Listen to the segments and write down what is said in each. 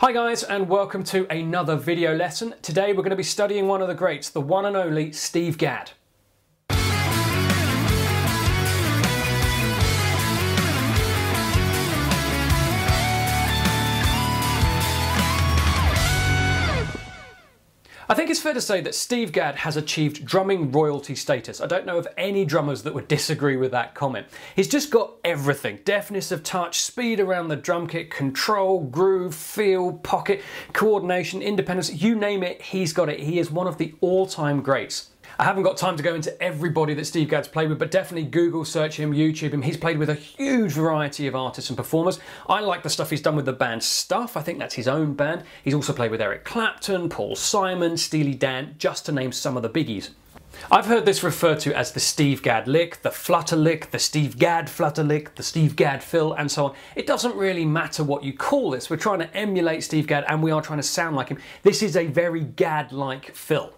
Hi guys and welcome to another video lesson. Today we're going to be studying one of the greats, the one and only Steve Gadd. I think it's fair to say that Steve Gadd has achieved drumming royalty status. I don't know of any drummers that would disagree with that comment. He's just got everything. Deftness of touch, speed around the drum kit, control, groove, feel, pocket, coordination, independence, you name it, he's got it. He is one of the all-time greats. I haven't got time to go into everybody that Steve Gadd's played with, but definitely Google search him, YouTube him. He's played with a huge variety of artists and performers. I like the stuff he's done with the band Stuff. I think that's his own band. He's also played with Eric Clapton, Paul Simon, Steely Dan, just to name some of the biggies. I've heard this referred to as the Steve Gadd lick, the flutter lick, the Steve Gadd flutter lick, the Steve Gadd fill, and so on. It doesn't really matter what you call this. We're trying to emulate Steve Gadd and we are trying to sound like him. This is a very Gadd-like fill.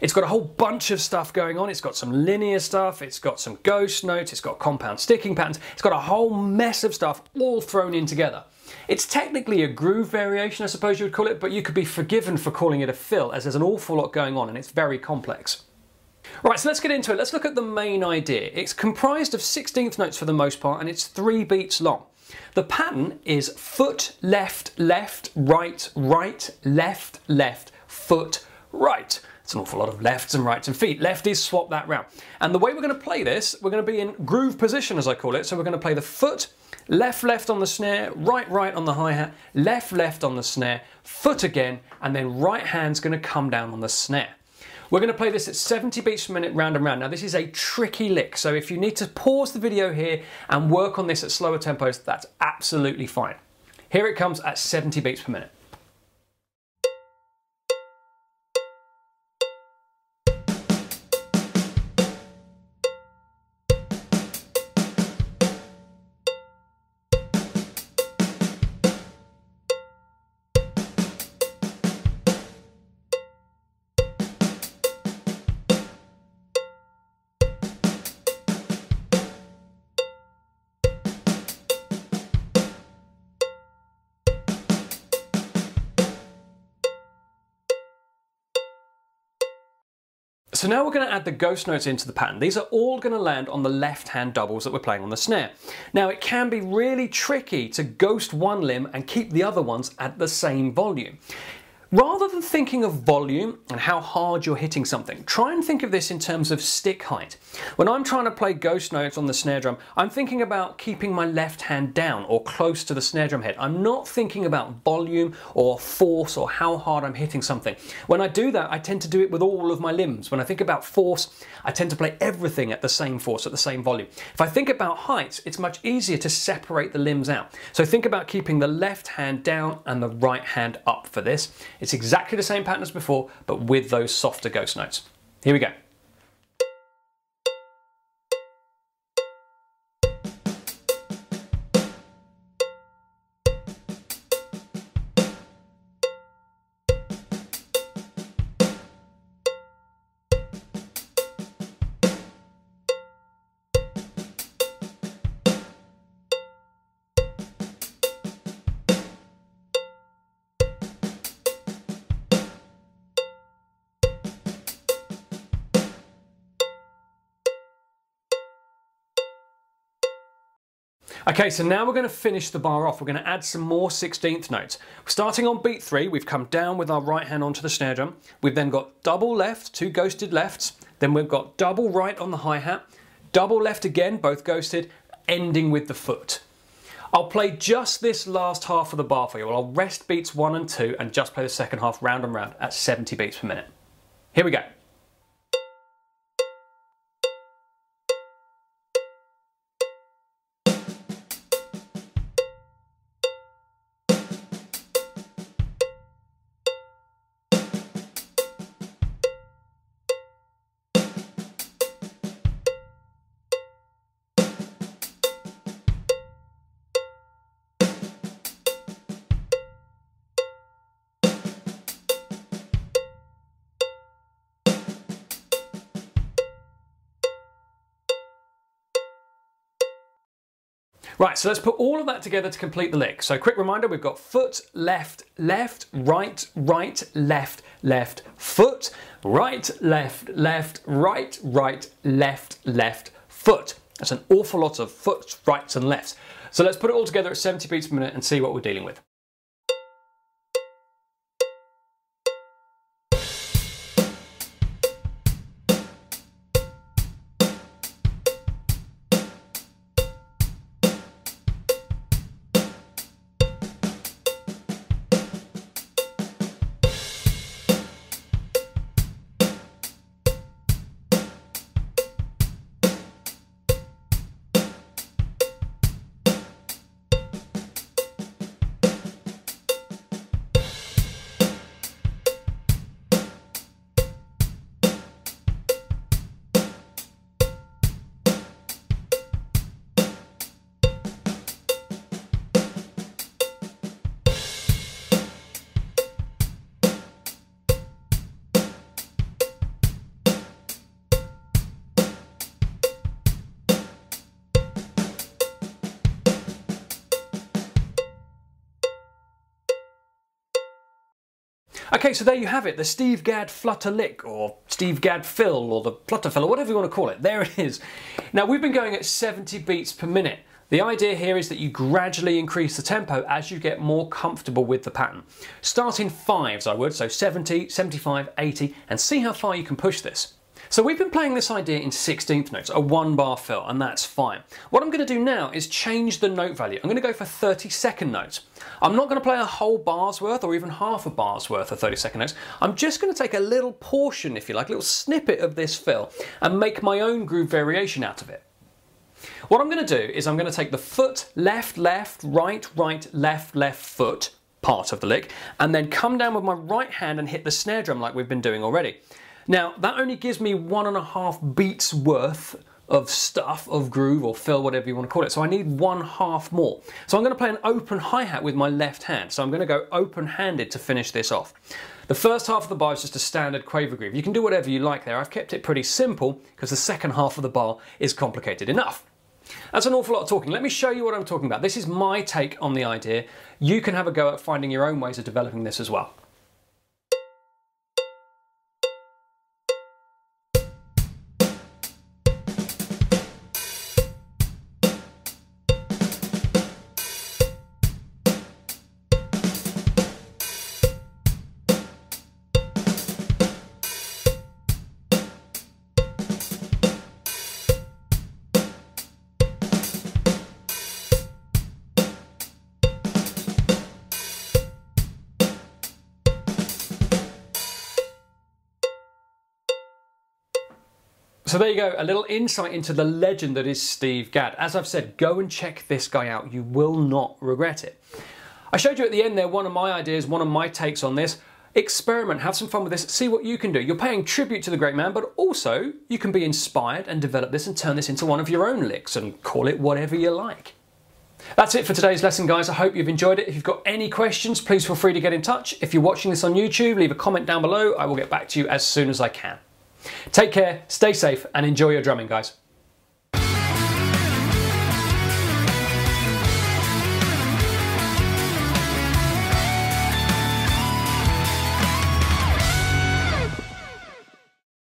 It's got a whole bunch of stuff going on. It's got some linear stuff, it's got some ghost notes, it's got compound sticking patterns, it's got a whole mess of stuff all thrown in together. It's technically a groove variation, I suppose you would call it, but you could be forgiven for calling it a fill, as there's an awful lot going on and it's very complex. Right, so let's get into it. Let's look at the main idea. It's comprised of 16th notes for the most part, and it's three beats long. The pattern is foot, left, left, right, right, left, left, foot, right. It's an awful lot of lefts and rights and feet. Lefties, swap that round. And the way we're going to play this, we're going to be in groove position, as I call it. So we're going to play the foot, left, left on the snare, right, right on the hi-hat, left, left on the snare, foot again, and then right hand's going to come down on the snare. We're going to play this at 70 beats per minute round and round. Now this is a tricky lick, so if you need to pause the video here and work on this at slower tempos, that's absolutely fine. Here it comes at 70 beats per minute. So now we're going to add the ghost notes into the pattern. These are all going to land on the left-hand doubles that we're playing on the snare. Now it can be really tricky to ghost one limb and keep the other ones at the same volume. Rather than thinking of volume and how hard you're hitting something, try and think of this in terms of stick height. When I'm trying to play ghost notes on the snare drum, I'm thinking about keeping my left hand down or close to the snare drum head. I'm not thinking about volume or force or how hard I'm hitting something. When I do that, I tend to do it with all of my limbs. When I think about force, I tend to play everything at the same force, at the same volume. If I think about height, it's much easier to separate the limbs out. So think about keeping the left hand down and the right hand up for this. It's exactly the same pattern as before, but with those softer ghost notes. Here we go. Okay, so now we're going to finish the bar off. We're going to add some more 16th notes. Starting on beat three, we've come down with our right hand onto the snare drum. We've then got double left, two ghosted lefts. Then we've got double right on the hi-hat, double left again, both ghosted, ending with the foot. I'll play just this last half of the bar for you. I'll rest beats one and two and just play the second half round and round at 70 beats per minute. Here we go. Right, so let's put all of that together to complete the lick. So quick reminder, we've got foot, left, left, right, right, left, left, foot, right, left, left, right, right, left, left, foot. That's an awful lot of foots, rights and lefts. So let's put it all together at 70 beats per minute and see what we're dealing with. Okay, so there you have it, the Steve Gadd Flutter Lick, or Steve Gadd Fill, or the Flutter Fill, or whatever you want to call it. There it is. Now, we've been going at 70 beats per minute. The idea here is that you gradually increase the tempo as you get more comfortable with the pattern. Start in fives, I would, so 70, 75, 80, and see how far you can push this. So we've been playing this idea in 16th notes, a one bar fill, and that's fine. What I'm going to do now is change the note value. I'm going to go for 30 second notes. I'm not going to play a whole bar's worth or even half a bar's worth of 30 second notes. I'm just going to take a little portion, if you like, a little snippet of this fill and make my own groove variation out of it. What I'm going to do is I'm going to take the foot, left, left, right, right, left, left foot part of the lick and then come down with my right hand and hit the snare drum like we've been doing already. Now, that only gives me one and a half beats worth of stuff, of groove or fill, whatever you want to call it. So I need one half more. So I'm going to play an open hi-hat with my left hand. So I'm going to go open-handed to finish this off. The first half of the bar is just a standard quaver groove. You can do whatever you like there. I've kept it pretty simple because the second half of the bar is complicated enough. That's an awful lot of talking. Let me show you what I'm talking about. This is my take on the idea. You can have a go at finding your own ways of developing this as well. So there you go, a little insight into the legend that is Steve Gadd. As I've said, go and check this guy out. You will not regret it. I showed you at the end there one of my ideas, one of my takes on this. Experiment, have some fun with this, see what you can do. You're paying tribute to the great man, but also you can be inspired and develop this and turn this into one of your own licks and call it whatever you like. That's it for today's lesson, guys. I hope you've enjoyed it. If you've got any questions, please feel free to get in touch. If you're watching this on YouTube, leave a comment down below. I will get back to you as soon as I can. Take care, stay safe, and enjoy your drumming, guys.